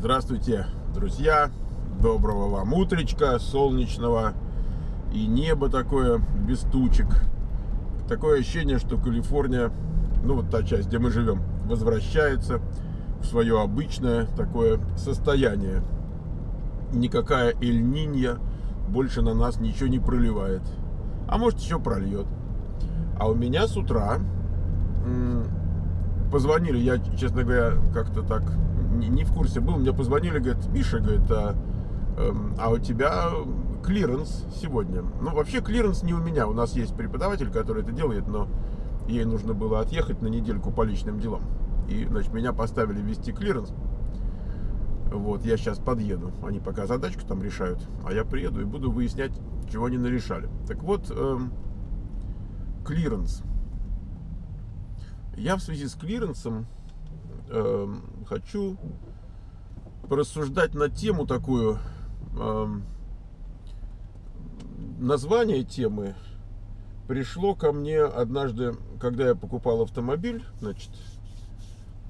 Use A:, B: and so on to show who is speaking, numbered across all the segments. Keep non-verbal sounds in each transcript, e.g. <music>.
A: Здравствуйте, друзья! Доброго вам утречка, солнечного и небо такое без тучек. Такое ощущение, что Калифорния, ну вот та часть, где мы живем, возвращается в свое обычное такое состояние. Никакая Эль-Нинья больше на нас ничего не проливает. А может еще прольет. А у меня с утра позвонили, я, честно говоря, как-то так не, в курсе был, мне позвонили, говорят, Миша, говорит, а, эм, а у тебя клиренс сегодня. Ну, вообще клиренс не у меня, у нас есть преподаватель, который это делает, но ей нужно было отъехать на недельку по личным делам. И, значит, меня поставили вести клиренс. Вот, я сейчас подъеду. Они пока задачку там решают, а я приеду и буду выяснять, чего они нарешали. Так вот, эм, клиренс. Я в связи с клиренсом э, хочу порассуждать на тему такую. Э, название темы пришло ко мне однажды, когда я покупал автомобиль, значит,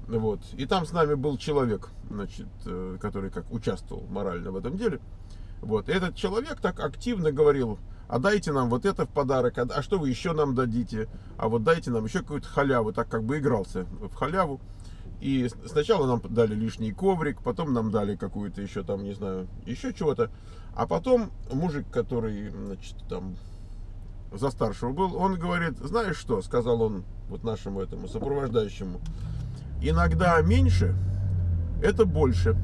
A: вот, и там с нами был человек, значит, э, который как участвовал морально в этом деле. Вот, и этот человек так активно говорил, а дайте нам вот это в подарок, а, а что вы еще нам дадите, а вот дайте нам еще какую-то халяву, так как бы игрался в халяву. И сначала нам дали лишний коврик, потом нам дали какую-то еще там, не знаю, еще чего-то. А потом мужик, который, значит, там за старшего был, он говорит, знаешь что, сказал он вот нашему этому сопровождающему, иногда меньше, это больше.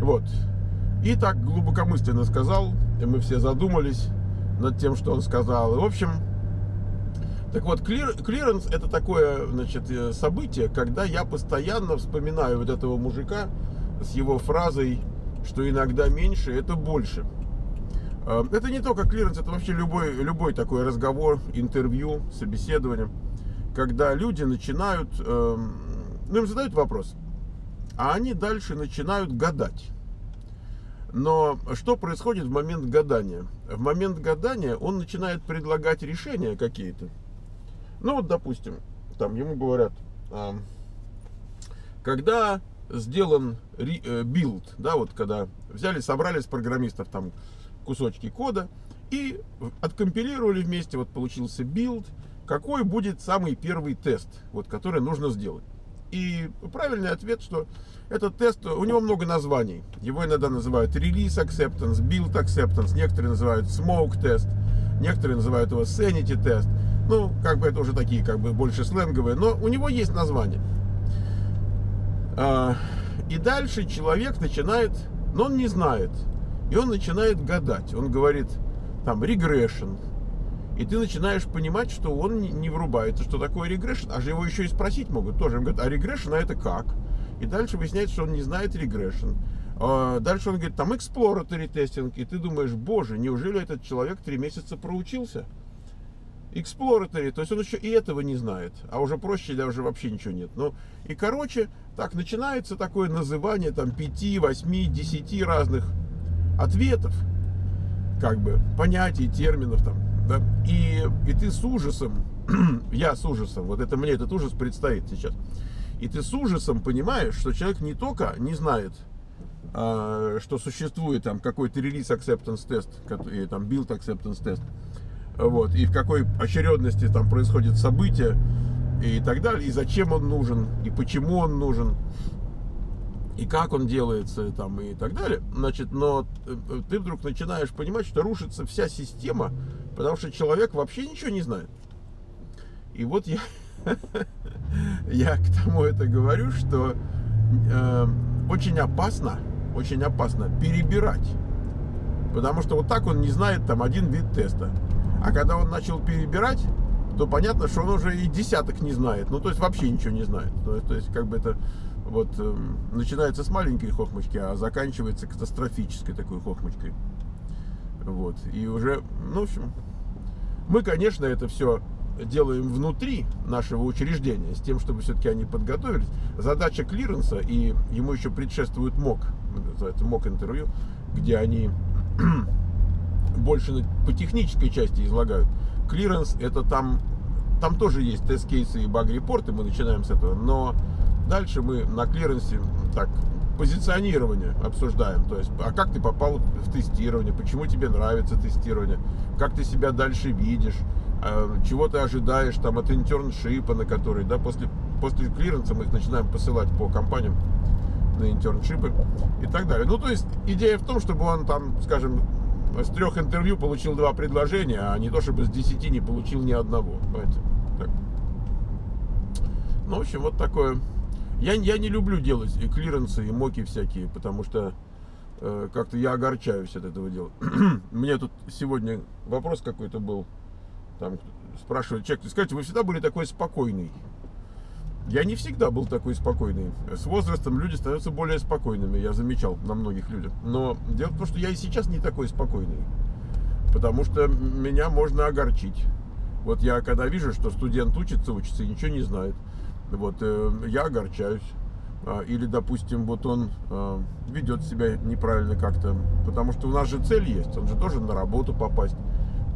A: Вот. И так глубокомысленно сказал, и мы все задумались над тем, что он сказал. И, в общем, так вот, клир, клиренс это такое, значит, э, событие, когда я постоянно вспоминаю вот этого мужика с его фразой, что иногда меньше, это больше. Э, это не только клиренс, это вообще любой, любой такой разговор, интервью, собеседование, когда люди начинают, эм, ну им задают вопрос, а они дальше начинают гадать. Но что происходит в момент гадания? В момент гадания он начинает предлагать решения какие-то. Ну вот, допустим, там ему говорят, когда сделан э, build, да, вот когда взяли, собрали с программистов там кусочки кода и откомпилировали вместе, вот получился build, какой будет самый первый тест, вот, который нужно сделать. И правильный ответ, что этот тест, у него много названий. Его иногда называют Release Acceptance, Build Acceptance, некоторые называют Smoke Test, некоторые называют его Sanity Test. Ну, как бы это уже такие, как бы больше сленговые, но у него есть название. А, и дальше человек начинает, но он не знает, и он начинает гадать. Он говорит, там, regression, и ты начинаешь понимать, что он не врубается, что такое регрессион. А же его еще и спросить могут тоже. Он говорит, а регрессион, а это как? И дальше выясняется, что он не знает регрессион. А дальше он говорит, там exploratory тестинг. И ты думаешь, боже, неужели этот человек три месяца проучился? Exploratory, то есть он еще и этого не знает. А уже проще, да, уже вообще ничего нет. Ну, и короче, так начинается такое называние там 5, 8, 10 разных ответов, как бы, понятий, терминов там да, и, и ты с ужасом, <clears throat> я с ужасом, вот это мне этот ужас предстоит сейчас, и ты с ужасом понимаешь, что человек не только не знает, а, что существует там какой-то релиз acceptance тест, там build acceptance тест, вот, и в какой очередности там происходит событие, и так далее, и зачем он нужен, и почему он нужен, и как он делается, там, и так далее. Значит, но э, ты вдруг начинаешь понимать, что рушится вся система, потому что человек вообще ничего не знает. И вот я, <laughs> я к тому это говорю, что э, очень опасно, очень опасно перебирать. Потому что вот так он не знает там один вид теста. А когда он начал перебирать, то понятно, что он уже и десяток не знает. Ну, то есть вообще ничего не знает. То есть, то есть как бы это вот э, начинается с маленькой хохмочки, а заканчивается катастрофической такой хохмочкой. Вот. И уже, ну, в общем, мы, конечно, это все делаем внутри нашего учреждения, с тем, чтобы все-таки они подготовились. Задача клиренса, и ему еще предшествует МОК, называется МОК интервью, где они больше по технической части излагают. Клиренс это там, там тоже есть test case ы и bug report ы, мы начинаем с этого, но Дальше мы на клиренсе так позиционирование обсуждаем. То есть, а как ты попал в тестирование, почему тебе нравится тестирование, как ты себя дальше видишь, а, чего ты ожидаешь там от internship а, на который, да, после, после клиренса мы их начинаем посылать по компаниям на internship ы и так далее. Ну, то есть, идея в том, чтобы он там, скажем, с трех интервью получил два предложения, а не то, чтобы с десяти не получил ни одного. Понимаете? Так. Ну, в общем, вот такое. Я, я не люблю делать и клиренсы, и моки всякие, потому что э, как-то я огорчаюсь от этого дела. <clears throat> Мне тут сегодня вопрос какой-то был. Там спрашивает человек, скажите, вы всегда были такой спокойный? Я не всегда был такой спокойный. С возрастом люди становятся более спокойными, я замечал на многих людях. Но дело в том, что я и сейчас не такой спокойный. Потому что меня можно огорчить. Вот я когда вижу, что студент учится, учится и ничего не знает, вот э, я огорчаюсь. А, или, допустим, вот он э, ведет себя неправильно как-то, потому что у нас же цель есть, он же должен на работу попасть.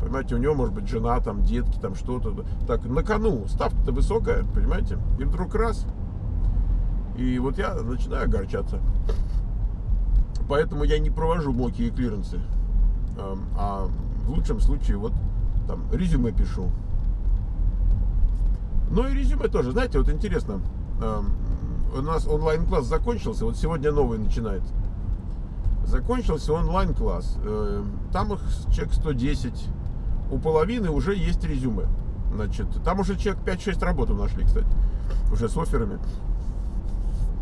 A: Понимаете, у него может быть жена, там, детки, там что-то. Так, на кону, ставка-то высокая, понимаете? И вдруг раз. И вот я начинаю огорчаться. Поэтому я не провожу моки и клиренсы. А в лучшем случае вот там резюме пишу. Ну и резюме тоже, знаете, вот интересно. У нас онлайн-класс закончился, вот сегодня новый начинается. Закончился онлайн-класс. Э, там их человек 110 у половины уже есть резюме. Значит, там уже человек 5-6 работу нашли, кстати, уже с офферами.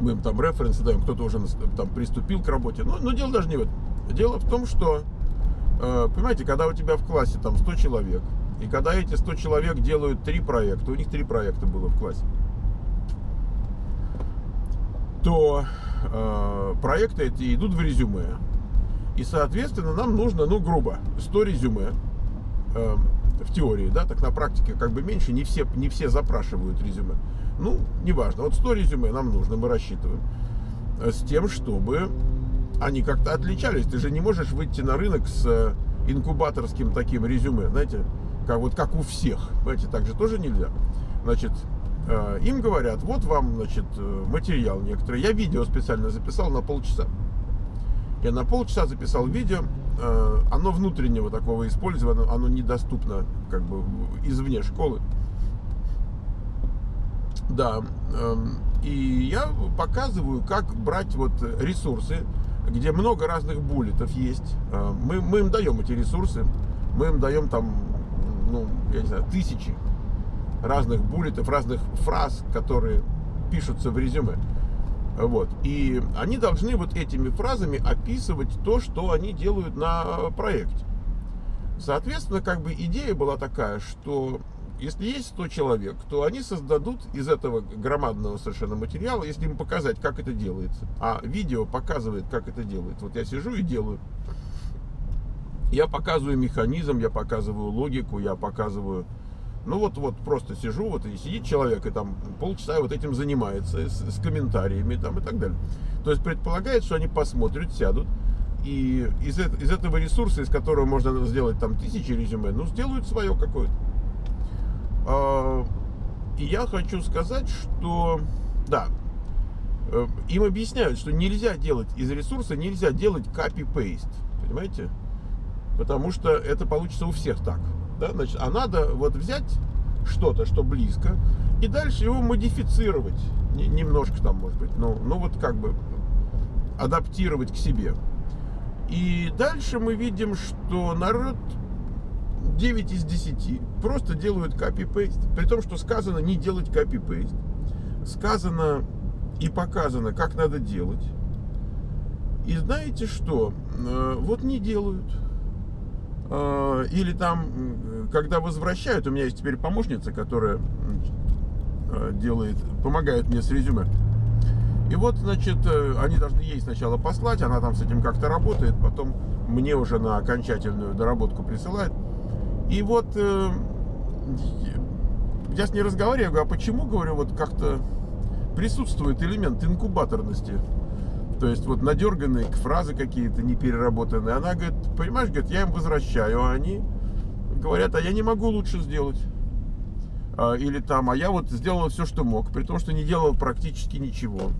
A: Мы им там референсы даем, кто-то уже там приступил к работе. Но, но дело даже не в этом. Дело в том, что, э, понимаете, когда у тебя в классе там 100 человек, и когда эти 100 человек делают три проекта, у них три проекта было в классе, то э, проекты эти идут в резюме. И, соответственно, нам нужно, ну, грубо, 100 резюме э, в теории, да, так на практике как бы меньше, не все, не все запрашивают резюме. Ну, неважно, вот 100 резюме нам нужно, мы рассчитываем, э, с тем, чтобы они как-то отличались. Ты же не можешь выйти на рынок с э, инкубаторским таким резюме, знаете, как, вот как у всех. Понимаете, так же тоже нельзя. Значит, им говорят, вот вам, значит, материал некоторый. Я видео специально записал на полчаса. Я на полчаса записал видео, оно внутреннего такого использования, оно недоступно как бы извне школы. Да, эм, и я показываю, как брать вот ресурсы, где много разных буллетов есть. Э, мы, мы им даем эти ресурсы, мы им даем там, ну, я не знаю, тысячи разных буллетов, разных фраз, которые пишутся в резюме. Вот. И они должны вот этими фразами описывать то, что они делают на проекте. Соответственно, как бы идея была такая, что если есть 100 человек, то они создадут из этого громадного совершенно материала, если им показать, как это делается. А видео показывает, как это делается. Вот я сижу и делаю. Я показываю механизм, я показываю логику, я показываю ну вот, вот просто сижу, вот и сидит человек, и там полчаса вот этим занимается, с, с комментариями там и так далее. То есть предполагает, что они посмотрят, сядут, и из, из этого ресурса, из которого можно сделать там тысячи резюме, ну, сделают свое какое-то. А, и я хочу сказать, что, да, э, им объясняют, что нельзя делать из ресурса, нельзя делать copy-paste, понимаете? Потому что это получится у всех так да, значит, а надо вот взять что-то, что близко, и дальше его модифицировать, немножко там, может быть, ну, ну вот как бы адаптировать к себе. И дальше мы видим, что народ 9 из 10 просто делают копипейст, при том, что сказано не делать копипейст. Сказано и показано, как надо делать. И знаете что? Э, вот не делают. Э, или там, когда возвращают, у меня есть теперь помощница, которая э, делает, помогает мне с резюме. И вот, значит, э, они должны ей сначала послать, она там с этим как-то работает, потом мне уже на окончательную доработку присылает. И вот я с ней разговариваю, говорю, а почему, говорю, вот как-то присутствует элемент инкубаторности то есть вот надерганные фразы какие-то не переработанные. Она говорит, понимаешь, говорит, я им возвращаю, а они говорят, а я не могу лучше сделать. А, или там, а я вот сделал все, что мог, при том, что не делал практически ничего.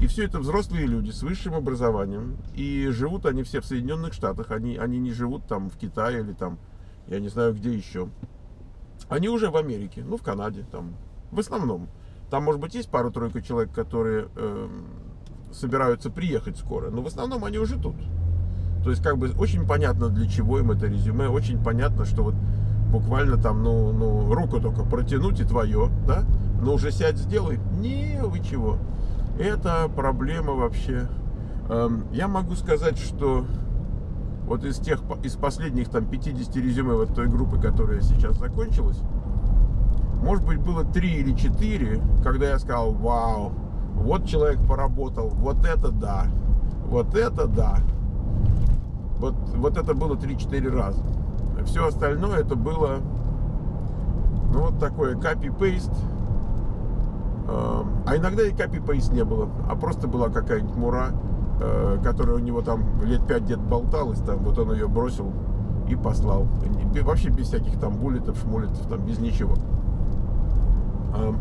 A: И все это взрослые люди с высшим образованием. И живут они все в Соединенных Штатах. Они, они не живут там в Китае или там, я не знаю где еще. Они уже в Америке, ну в Канаде там. В основном. Там, может быть, есть пару-тройку человек, которые э, собираются приехать скоро. Но в основном они уже тут. То есть, как бы, очень понятно, для чего им это резюме. Очень понятно, что вот буквально там, ну, ну руку только протянуть и твое, да? Но уже сядь, сделай. Не, вы чего. Это проблема вообще. Эм, я могу сказать, что вот из тех, из последних там 50 резюме вот той группы, которая сейчас закончилась, может быть, было 3 или 4, когда я сказал, вау, вот человек поработал, вот это да, вот это да. Вот, вот это было 3-4 раза. Все остальное это было, ну, вот такое copy-paste, а иногда и копи-пейст не было, а просто была какая-нибудь мура, э, которая у него там лет пять где-то болталась, там, вот он ее бросил и послал. Вообще без всяких там буллетов, шмулетов, там без ничего.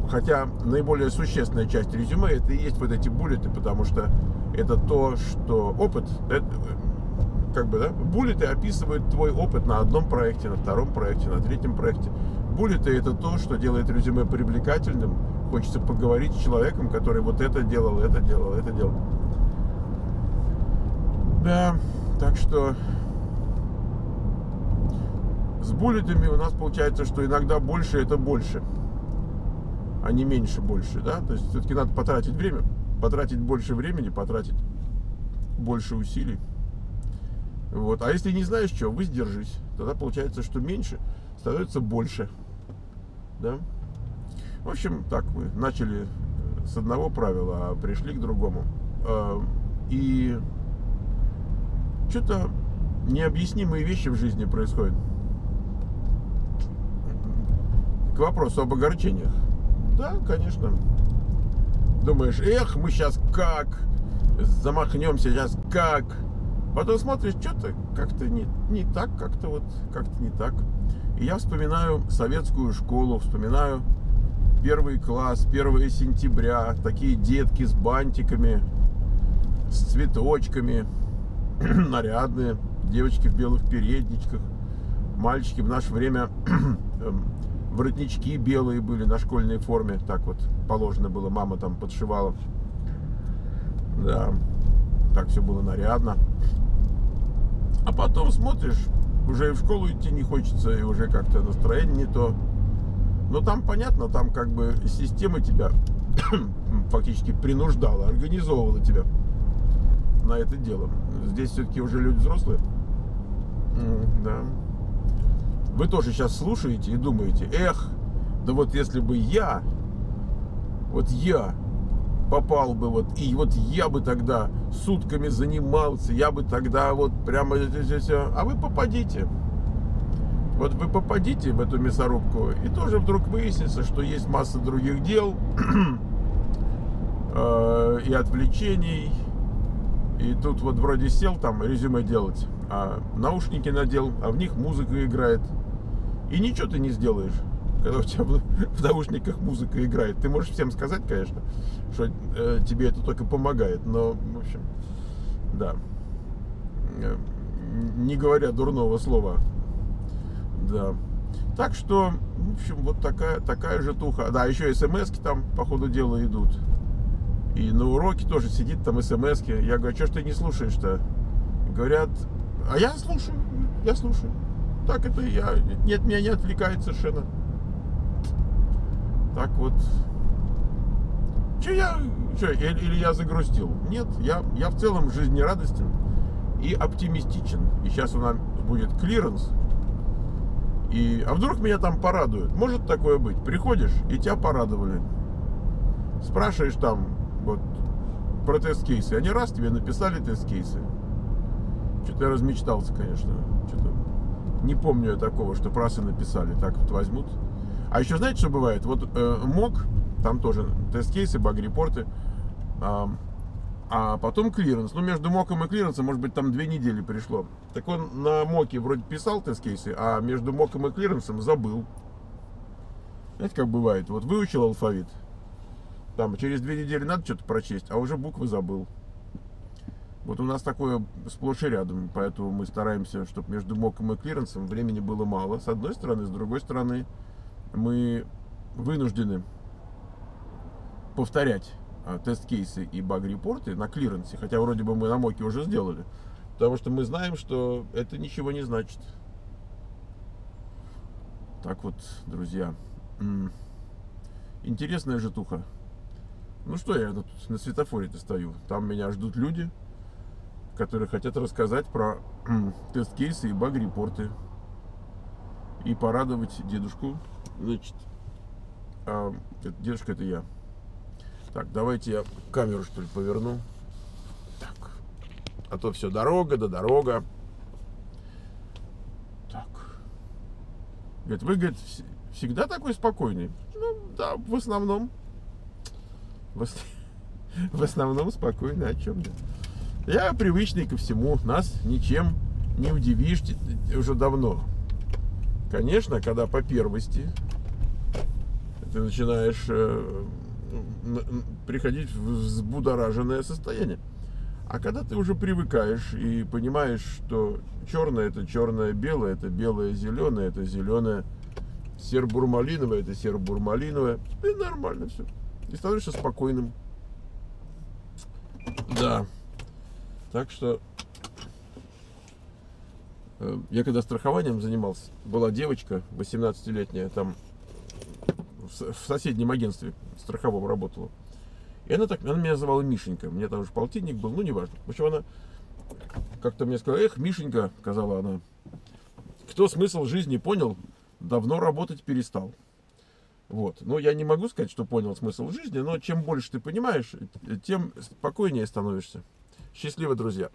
A: Хотя наиболее существенная часть резюме это и есть вот эти буллеты, потому что это то, что опыт, это, как бы, да, буллеты описывают твой опыт на одном проекте, на втором проекте, на третьем проекте. Буллеты это то, что делает резюме привлекательным, Хочется поговорить с человеком, который вот это делал, это делал, это делал. Да, так что с буллетами у нас получается, что иногда больше это больше, а не меньше больше, да? То есть все-таки надо потратить время, потратить больше времени, потратить больше усилий. Вот. А если не знаешь что, воздержись. Тогда получается, что меньше становится больше. Да? В общем, так мы начали с одного правила, а пришли к другому. А, и что-то необъяснимые вещи в жизни происходят. К вопросу об огорчениях. Да, конечно. Думаешь, эх, мы сейчас как? Замахнемся сейчас как? Потом смотришь, что-то как-то не, не так, как-то вот, как-то не так. И я вспоминаю советскую школу, вспоминаю первый класс, 1 сентября, такие детки с бантиками, с цветочками, <clears throat> нарядные, девочки в белых передничках, мальчики в наше время <clears throat> эм, воротнички белые были на школьной форме, так вот положено было, мама там подшивала. Да, так все было нарядно. А потом смотришь, уже в школу идти не хочется, и уже как-то настроение не то. Но там понятно, там как бы система тебя <coughs> фактически принуждала, организовывала тебя на это дело. Здесь все-таки уже люди взрослые. Да. Вы тоже сейчас слушаете и думаете, эх, да вот если бы я, вот я попал бы вот, и вот я бы тогда сутками занимался, я бы тогда вот прямо, а вы попадите. Вот вы попадите в эту мясорубку, и тоже вдруг выяснится, что есть масса других дел <clears throat> э, и отвлечений. И тут вот вроде сел там резюме делать, а наушники надел, а в них музыка играет. И ничего ты не сделаешь, когда у тебя в наушниках музыка играет. Ты можешь всем сказать, конечно, что э, тебе это только помогает, но, в общем, да. Э, не говоря дурного слова да. Так что, в общем, вот такая, такая же туха. Да, еще смс там, по ходу дела, идут. И на уроке тоже сидит там смс -ки. Я говорю, «А что ж ты не слушаешь-то? Говорят, а я слушаю, я слушаю. Так это я, нет, меня не отвлекает совершенно. Так вот. Че я, че, или, или я загрустил? Нет, я, я в целом жизнерадостен и оптимистичен. И сейчас у нас будет клиренс, и, а вдруг меня там порадуют? Может такое быть? Приходишь, и тебя порадовали. Спрашиваешь там, вот, про тест-кейсы. Они раз тебе написали тест-кейсы. Что-то я размечтался, конечно. Что-то не помню я такого, чтоб раз и написали. Так вот возьмут. А еще знаете, что бывает? Вот э, mock, там тоже тест-кейсы, баг-репорты. Э, а потом клиренс. Ну, между mock ом и клиренсом, может быть, там две недели прошло. Так он на mock е вроде писал тест-кейсы, а между mock ом и клиренсом забыл. Знаете, как бывает? Вот выучил алфавит, Там через две недели надо что-то прочесть, а уже буквы забыл. Вот у нас такое сплошь и рядом, поэтому мы стараемся, чтобы между mock ом и клиренсом времени было мало, с одной стороны, с другой стороны, мы вынуждены повторять а, тест-кейсы и баг-репорты на клиренсе, хотя вроде бы мы на mock е уже сделали, потому что мы знаем, что это ничего не значит. Так вот, друзья, интересная житуха. Ну что я тут на светофоре-то стою? Там меня ждут люди, которые хотят рассказать про тест-кейсы и баг-репорты. И порадовать дедушку. Значит, а, дедушка это я. Так, давайте я камеру что ли поверну. Так. А то все дорога да дорога. Так. Говорит, вы, говорит, всегда такой спокойный? Ну, да, в основном. В, <laughs> в основном спокойный. О чем я? Я привычный ко всему. Нас ничем не удивишь уже давно. Конечно, когда по первости ты начинаешь э, приходить в взбудораженное состояние. А когда ты уже привыкаешь и понимаешь, что черное это черное, белое это белое, зеленое это зеленое, сербурмалиновое это сербурмалиновое, и нормально все. И становишься спокойным. Да. Так что э, я когда страхованием занимался, была девочка 18-летняя, там в соседнем агентстве страховом работала. И она так, она меня называла Мишенька. Мне там уже полтинник был, ну неважно. В общем, она как-то мне сказала, эх, Мишенька, сказала она, кто смысл жизни понял, давно работать перестал. Вот. Но я не могу сказать, что понял смысл жизни, но чем больше ты понимаешь, тем спокойнее становишься. Счастливо, друзья!